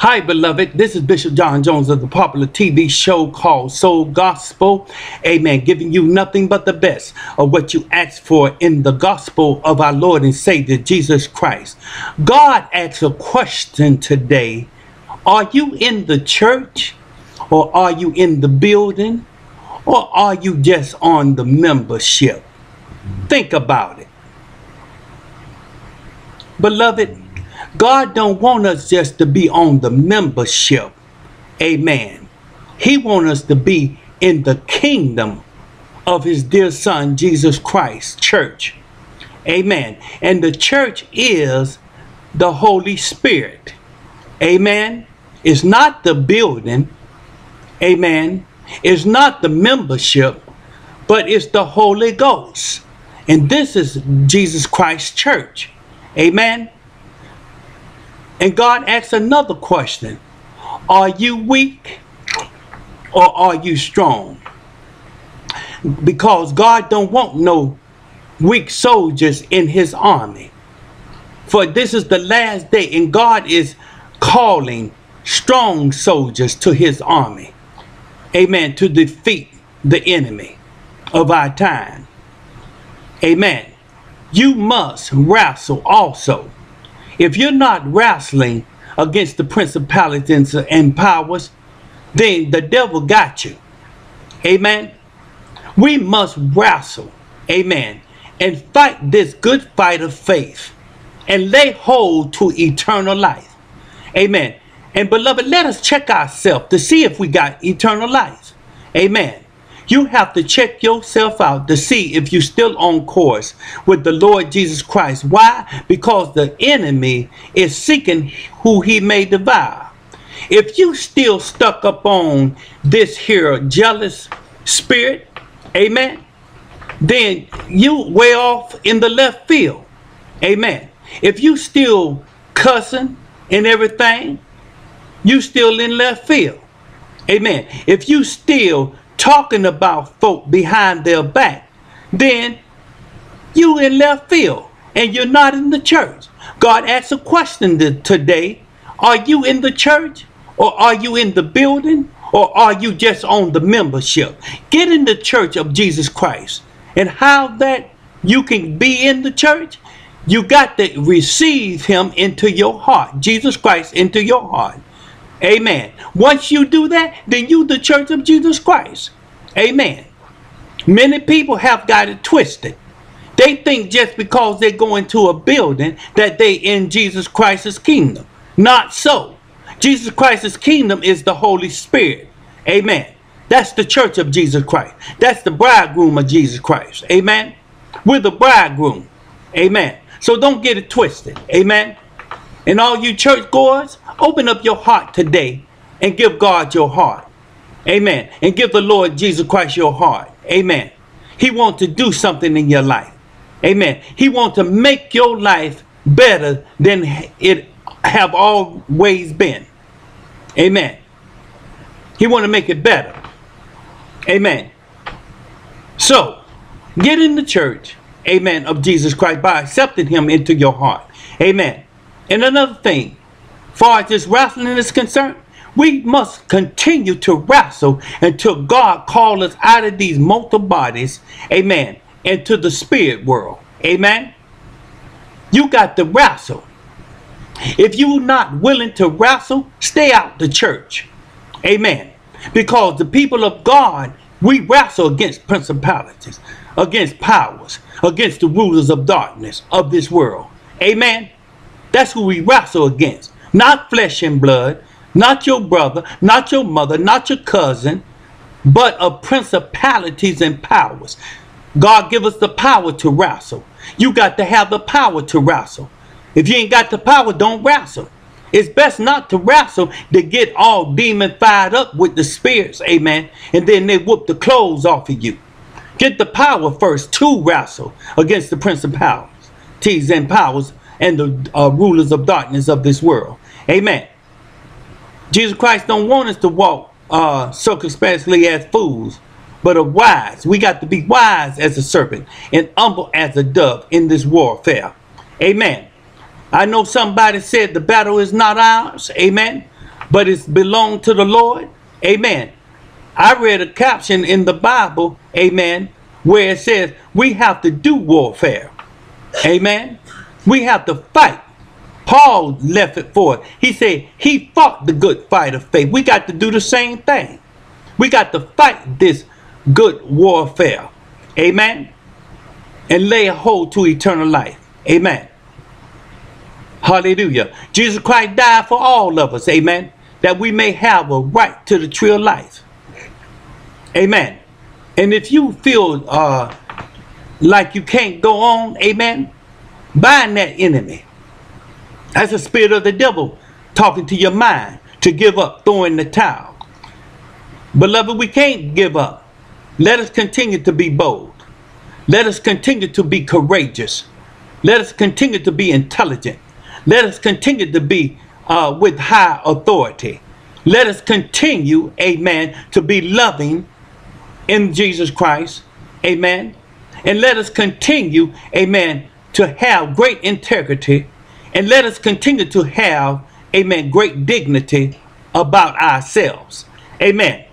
Hi, beloved. This is Bishop John Jones of the popular TV show called Soul Gospel. Amen. Giving you nothing but the best of what you ask for in the gospel of our Lord and Savior Jesus Christ. God asks a question today Are you in the church, or are you in the building, or are you just on the membership? Think about it. Beloved, God don't want us just to be on the membership. Amen. He want us to be in the kingdom of his dear son Jesus Christ church. Amen. And the church is the Holy Spirit. Amen. It's not the building. Amen. It's not the membership, but it's the Holy Ghost. And this is Jesus Christ church. Amen. And God asks another question Are you weak or are you strong? Because God don't want no weak soldiers in his army. For this is the last day, and God is calling strong soldiers to his army. Amen. To defeat the enemy of our time. Amen. You must wrestle also if you're not wrestling against the principalities and powers, then the devil got you. Amen. We must wrestle. Amen. And fight this good fight of faith and lay hold to eternal life. Amen. And beloved, let us check ourselves to see if we got eternal life. Amen. You have to check yourself out to see if you're still on course with the Lord Jesus Christ. Why? Because the enemy is seeking who he may devour. If you still stuck up on this here jealous spirit, amen, then you way off in the left field. Amen. If you still cussing and everything, you still in left field. Amen. If you still talking about folk behind their back, then you in left field and you're not in the church. God asks a question today. Are you in the church or are you in the building or are you just on the membership? Get in the church of Jesus Christ. And how that you can be in the church, you got to receive him into your heart, Jesus Christ into your heart. Amen. Once you do that, then you the church of Jesus Christ. Amen. Many people have got it twisted. They think just because they go into a building that they in Jesus Christ's kingdom. Not so. Jesus Christ's kingdom is the Holy Spirit. Amen. That's the church of Jesus Christ. That's the bridegroom of Jesus Christ. Amen. We're the bridegroom. Amen. So don't get it twisted. Amen. And all you churchgoers, open up your heart today and give God your heart. Amen. And give the Lord Jesus Christ your heart. Amen. He wants to do something in your life. Amen. He wants to make your life better than it have always been. Amen. He want to make it better. Amen. So, get in the church, amen, of Jesus Christ by accepting him into your heart. Amen. And another thing, far as this wrestling is concerned, we must continue to wrestle until God calls us out of these mortal bodies, amen, into the spirit world. Amen. You got to wrestle. If you're not willing to wrestle, stay out the church. Amen. Because the people of God, we wrestle against principalities, against powers, against the rulers of darkness of this world. Amen. That's who we wrestle against. Not flesh and blood, not your brother, not your mother, not your cousin, but of principalities and powers. God give us the power to wrestle. You got to have the power to wrestle. If you ain't got the power, don't wrestle. It's best not to wrestle to get all demon fired up with the spirits, amen. And then they whoop the clothes off of you. Get the power first to wrestle against the principalities and powers and the uh, rulers of darkness of this world. Amen. Jesus Christ don't want us to walk uh, circumspectly as fools, but are wise. We got to be wise as a serpent and humble as a dove in this warfare. Amen. I know somebody said the battle is not ours. Amen. but it's belonged to the Lord. Amen. I read a caption in the Bible, amen, where it says we have to do warfare. Amen. We have to fight. Paul left it for us. He said he fought the good fight of faith. We got to do the same thing. We got to fight this good warfare. Amen. And lay hold to eternal life. Amen. Hallelujah. Jesus Christ died for all of us. Amen. That we may have a right to the tree of life. Amen. And if you feel uh, like you can't go on, amen, bind that enemy. That's the spirit of the devil talking to your mind to give up, throwing the towel. Beloved, we can't give up. Let us continue to be bold. Let us continue to be courageous. Let us continue to be intelligent. Let us continue to be uh, with high authority. Let us continue, amen, to be loving in Jesus Christ. Amen. And let us continue, amen, to have great integrity. And let us continue to have, amen, great dignity about ourselves. Amen.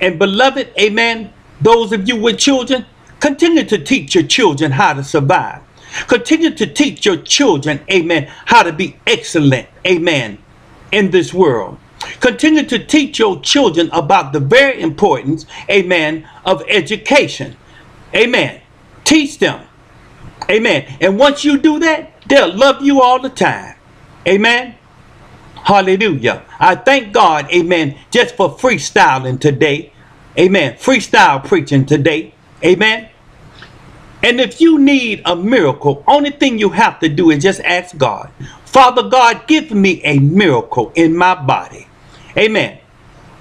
And beloved, amen, those of you with children, continue to teach your children how to survive. Continue to teach your children, amen, how to be excellent, amen, in this world. Continue to teach your children about the very importance, amen, of education. Amen. Teach them. Amen. And once you do that, they'll love you all the time. Amen. Hallelujah. I thank God, amen, just for freestyling today. Amen. Freestyle preaching today. Amen. And if you need a miracle, only thing you have to do is just ask God. Father God, give me a miracle in my body. Amen.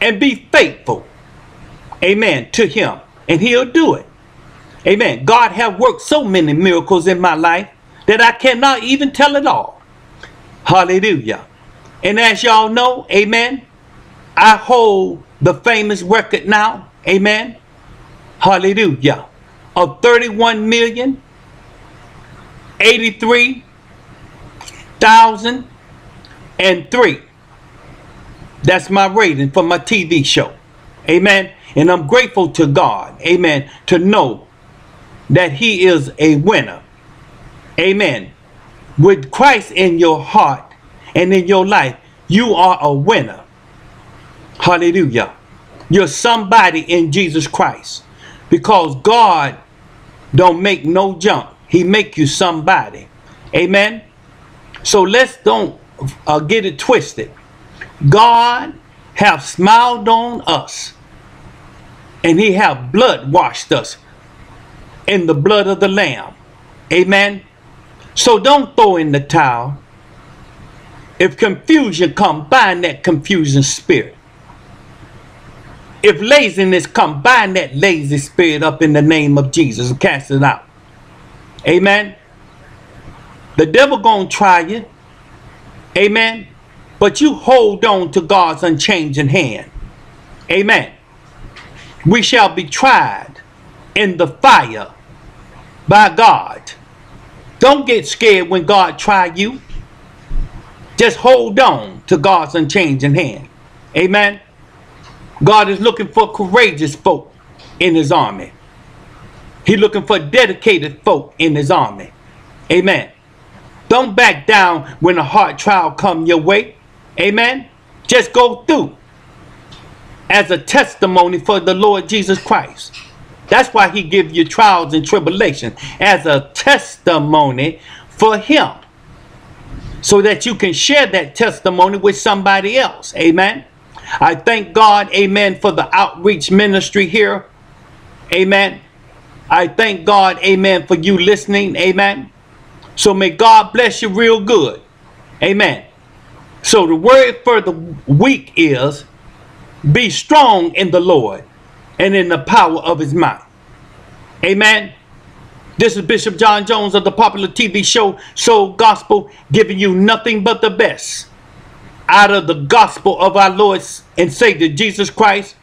And be faithful. Amen. To him. And he'll do it. Amen. God have worked so many miracles in my life that I cannot even tell it all. Hallelujah. And as y'all know, amen, I hold the famous record now, amen, hallelujah, of 31 million 83,003. That's my rating for my TV show. Amen. And I'm grateful to God, amen, to know that He is a winner. Amen. With Christ in your heart and in your life, you are a winner. Hallelujah. You're somebody in Jesus Christ. Because God don't make no junk. He make you somebody. Amen. So let's don't uh, get it twisted. God have smiled on us and he have blood washed us in the blood of the lamb. Amen. So don't throw in the towel. If confusion come bind that confusion spirit. If laziness come bind that lazy spirit up in the name of jesus and cast it out. Amen. The devil gonna try you. Amen. But you hold on to God's unchanging hand. Amen. We shall be tried in the fire by God. Don't get scared when God try you. Just hold on to God's unchanging hand. Amen. God is looking for courageous folk in his army. He's looking for dedicated folk in his army. Amen. Don't back down when a hard trial come your way. Amen. Just go through as a testimony for the Lord Jesus Christ. That's why he gives you trials and tribulation as a testimony for him. So that you can share that testimony with somebody else. Amen. I thank God, amen, for the outreach ministry here. Amen. I thank God, amen, for you listening. Amen. So may God bless you real good. Amen. So the word for the week is be strong in the Lord and in the power of his might. Amen. This is Bishop John Jones of the popular TV show Soul Gospel giving you nothing but the best out of the gospel of our Lord and Savior Jesus Christ.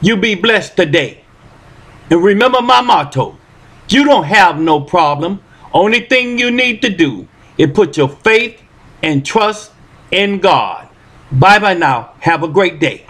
You be blessed today. And remember my motto. You don't have no problem. Only thing you need to do is put your faith and trust in God. Bye bye now. Have a great day.